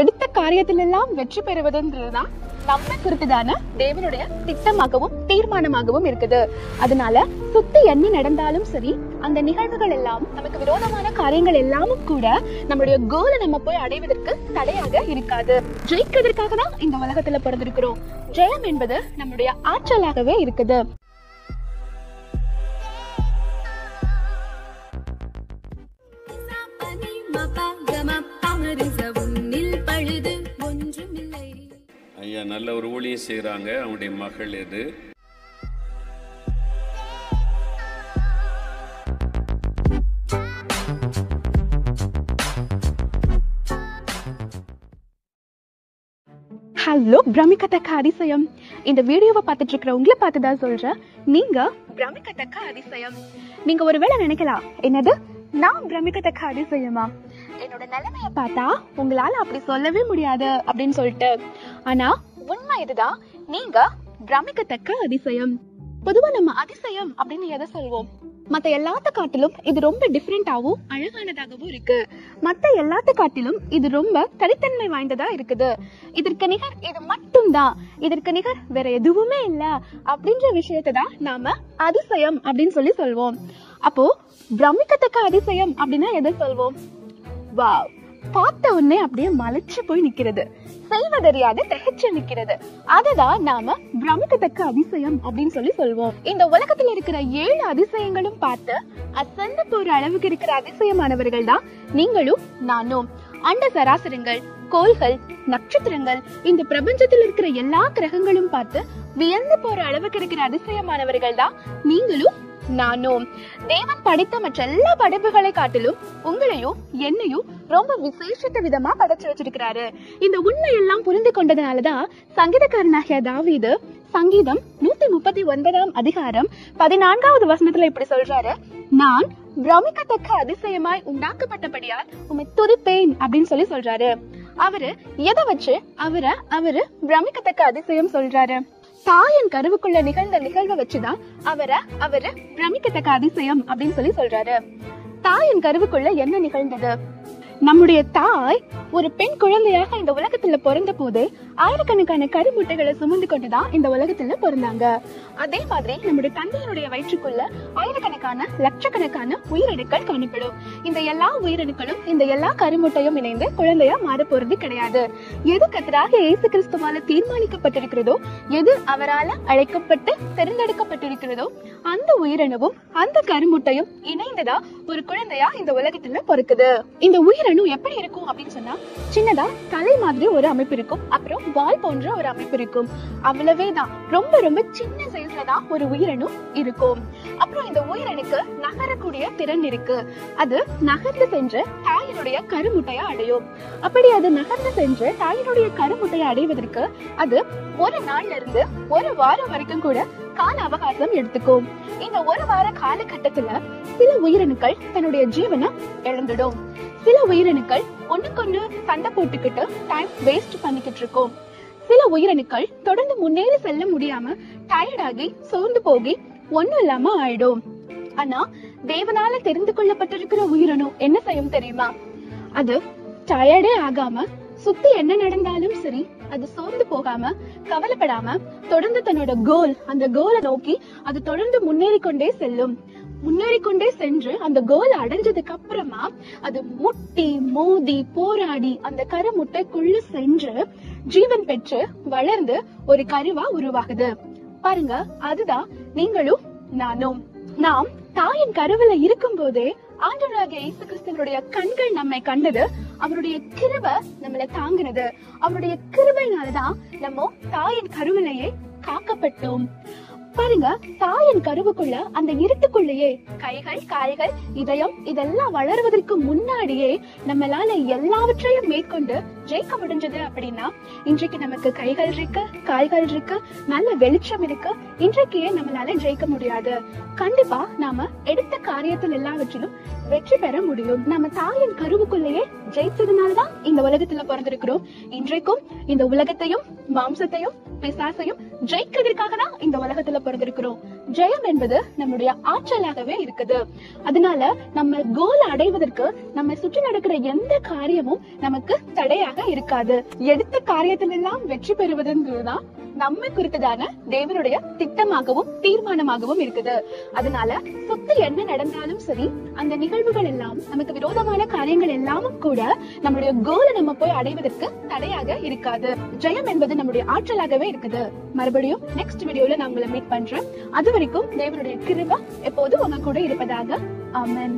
எடுத்த காரியத்திலெல்லாம் வெற்றி பெறுவதுன்றதுதான் நம்ம குறித்துதான தேவனுடைய திட்டமாகவும் தீர்மானமாகவும் இருக்குது. அதனால சுத்தி என்ன நடந்தாலும் சரி அந்த நிகழ்வுகள் எல்லாம் நமக்கு விரோதமான காரியங்கள் எல்லாமும் கூட நம்மளுடைய கோலை நம்ம போய் அடைவதற்கு தடையாக இருக்காது. ஜெயிக்கிறதுக்காக தான் இந்த உலகத்துல பிறந்திருக்கிறோம். ஜெயம் என்பது நம்மளுடைய ஆற்றலாகவே இருக்குது. பனி ஐயா நல்ல ஒரு ஊழியம் செய்கிறாங்க அவனுடைய மகள் இது ஹலோ பிரமிக்கத்தக்க அதிசயம் இந்த வீடியோவை பார்த்துட்டு இருக்கிற உங்களை பார்த்து தான் சொல்றேன். நீங்க பிரமிக்கத்தக்க அதிசயம் நீங்க ஒருவேளை நினைக்கலாம் என்னது? நான் பிரமிக்கத்தக்க அதிசயமா என்னோட நிலைமைய பார்த்தா உங்களால அப்படி சொல்லவே முடியாது அப்படின்னு சொல்லிட்டு. ஆனா உண்மை இதுதான். நீங்க பிரமிக்கத்தக்க அதிசயம். பொதுவா நம்ம அதிசயம் அப்படின்னு எதை சொல்வோம்? மத்த எல்லாத்த காட்டிலும் இது ரொம்ப டிஃப்ரெண்டாவும் அழகானதாகவும் இருக்கு. மத்த எல்லாத்த காட்டிலும் இது ரொம்ப தனித்தன்மை வாய்ந்ததா இருக்குது. இதற்கு நிகர் இது மட்டும்தான். இதற்கு நிகர் வேற எதுவுமே இல்ல அப்படின்ற விஷயத்தை தான் நாம அதிசயம் அப்படின்னு சொல்லி சொல்வோம். அப்போ பிரமிக்கத்தக்க அதிசயம் அப்படின்னா எதை சொல்வோம்? வாவ் பார்த்த உடனே அப்படியே மலைச்சு போய் நிக்கிறது. செல்வதறியாத திகைச்சு நிக்கிறது. அதுதான் நாம பிரமிக்கத்தக்க அதிசயம் அப்படின்னு சொல்லி சொல்வோம். இந்த உலகத்துல இருக்கிற ஏழு அதிசயங்களும் பார்த்து அசந்து போற அளவுக்கு இருக்கிற அதிசயமானவர்கள் தான் நீங்களும் நானும். அண்ட சராசரங்கள் கோள்கள் நட்சத்திரங்கள் இந்த பிரபஞ்சத்தில் இருக்கிற எல்லா கிரகங்களும் பார்த்து வியந்து போற அளவுக்கு இருக்கிற அதிசயமானவர்கள் தான் நீங்களும் நானும் தேவன் படைத்த மற்ற எல்லா படைப்புகளை காட்டிலும் உங்களையும் என்னையும் ரொம்ப விசேஷத்த விதமா படைச்சு வச்சிருக்கிறாரு. இந்த உண்மை எல்லாம் புரிந்து கொண்டதுனாலதான் சங்கீதக்காரனாகிய தாவீது சங்கீதம் நூத்தி முப்பத்தி ஒன்பதாம் அதிகாரம் பதினான்காவது வசனத்துல இப்படி சொல்றாரு. நான் பிரமிக்கத்தக்க அதிசயமாய் உண்டாக்கப்பட்டபடியால் உமை துதிப்பேன் அப்படின்னு சொல்லி சொல்றாரு. அவரு எதை வச்சு? அவரை அவரு பிரமிக்கத்தக்க அதிசயம் சொல்றாரு. தாயின் கருவுக்குள்ள நிகழ்ந்த நிகழ்வை வச்சுதான் அவரை அவரு பிரமிக்கத்தக்க அதிசயம் அப்படின்னு சொல்லி சொல்றாரு. தாயின் கருவுக்குள்ள என்ன நிகழ்ந்தது? நம்முடைய தாய் ஒரு பெண் குழந்தையாக இந்த உலகத்துல பிறந்த போது ஆயிரக்கணக்கான கருமுட்டைகளை சுமந்து கொண்டுதான் இந்த உலகத்துல பிறந்தாங்க. அதே மாதிரி நம்முடைய தந்தையினுடைய வயிற்றுக்குள்ள ஆயிரக்கணக்கான லட்சக்கணக்கான உயிரணுக்கள் காணப்படும். இந்த எல்லா உயிரணுக்களும் இந்த எல்லா கருமுட்டையும் இணைந்து குழந்தையா மாற போறது கிடையாது. எது கத்தராக இயேசு கிறிஸ்துவால தீர்மானிக்கப்பட்டிருக்கிறதோ எது அவரால அழைக்கப்பட்டு தேர்ந்தெடுக்கப்பட்டிருக்கிறதோ அந்த உயிரணுவும் அந்த கருமுட்டையும் இணைந்ததா ஒரு குழந்தையா இந்த உலகத்துல பிறக்குது. இந்த உயிரணு எப்படி இருக்கும் அப்படின்னு சொன்னா சின்னதா தலை மாதிரி ஒரு அமைப்பு இருக்கும். அப்புறம் வால் போன்ற ஒரு அமைப்பு இருக்கும். அவ்வளவே தான் ரொம்ப ரொம்ப சின்ன சைஸ்ல தான் ஒரு உயிரணு இருக்கும். அப்புறம் இந்த உயிரணுக்கு நகரக்கூடிய திறன் இருக்கு. அது நகர்ந்து சென்று தாயினுடைய கருமுட்டையை அடையும். அப்படி அது நகர்ந்து சென்று தாயினுடைய கருமுட்டையை அடைவதற்கு அது ஒரு நாள்ல இருந்து ஒரு வாரம் வரைக்கும் கூட கால அவகாசம் எடுத்துக்கும் இந்த ஒரு வார காலகட்டத்துல சில உயிரணுக்கள் தன்னுடைய ஜீவனை இழந்துடும். சில உயிரணுக்கள் ஒண்ணுக்கொன்னு சண்டை போட்டுக்கிட்டு டைம் வேஸ்ட் பண்ணிக்கிட்டு இருக்கும். சில உயிரணுக்கள் தொடர்ந்து முன்னேறி செல்ல முடியாம டயர்டாகி சோர்ந்து போகி ஒண்ணும் இல்லாம ஆயிடும். ஆனா தேவனால தெரிந்து கொள்ளப்பட்டிருக்கிற உயிரணு என்ன செய்யும் தெரியுமா? அது டயர்டே ஆகாம சுத்தி என்ன நடந்தாலும் சரி அது சோர்ந்து போகாம கவலைப்படாம தொடர்ந்து தன்னோட கோல் அந்த கோலை நோக்கி அது தொடர்ந்து முன்னேறி கொண்டே செல்லும். முன்னேறி கொண்டே சென்று அந்த கோல் அடைஞ்சதுக்கு அப்புறமா அது முட்டி மோதி போராடி அந்த கரு முட்டைக்குள்ள சென்று ஜீவன் பெற்று வளர்ந்து ஒரு கருவா உருவாகுது. பாருங்க அதுதான் நீங்களும் நானும். நாம் தாயின் கருவில இருக்கும் போதே ஆண்டவராகிய இயேசு கிறிஸ்துவனுடைய கண்கள் நம்மை கண்டது அவருடைய கிருபை நம்மளை தாங்கினது. அவருடைய கிருபைனாலதான் நம்ம தாயின் கருவிலையே காக்கப்பட்டோம். பாருங்க தாயின் கருவுக்குள்ள அந்த இருட்டுக்குள்ளேயே கைகள் கால்கள் இதயம் இதெல்லாம் வளருவதற்கு முன்னாடியே நம்மளால எல்லாவற்றையும் மேற்கொண்டு ஜெயிக்க முடிஞ்சது அப்படின்னா இன்றைக்கு நமக்கு கைகள் இருக்கு கால்கள் இருக்கு நல்ல வெளிச்சம் இருக்கு இன்றைக்கே நம்மளால ஜெயிக்க முடியாது? கண்டிப்பா நாம எடுத்த காரியத்தில் எல்லாவற்றிலும் வெற்றி பெற முடியும். நம்ம தாயின் கருவுக்குள்ளேயே ஜெயிச்சதுனாலதான் இந்த உலகத்துல பிறந்திருக்கிறோம். இன்றைக்கும் இந்த உலகத்தையும் மாம்சத்தையும் பிசாசையும் ஜெயிக்கிறதுக்காக தான் இந்த உலகத்துல பிறந்திருக்கிறோம். ஜெயம் என்பது நம்முடைய ஆற்றலாகவே இருக்குது. அதனால நம்ம கோல் அடைவதற்கு நம்ம சுற்றி நடக்கிற எந்த காரியமும் நமக்கு தடையாக இருக்காது. எடுத்த காரியத்திலெல்லாம் வெற்றி பெறுவதுங்கிறதுதான் நம்மை குறித்ததான தேவனுடைய திட்டமாகவும் தீர்மானமாகவும் இருக்குது. அதனால சுத்தி என்ன நடந்தாலும் சரி அந்த நிகழ்வுகள் எல்லாம் நமக்கு விரோதமான காரியங்கள் எல்லாமும் கூட நம்மளுடைய கோலை நம்ம போய் அடைவதற்கு தடையாக இருக்காது. ஜெயம் என்பது நம்முடைய ஆற்றலாகவே இருக்குது. மறுபடியும் நெக்ஸ்ட் வீடியோல நான் உங்களை மீட் பண்றேன். அது வரைக்கும் தேவனுடைய கிருபா எப்போதும் உங்க கூட இருப்பதாக. ஆமன்.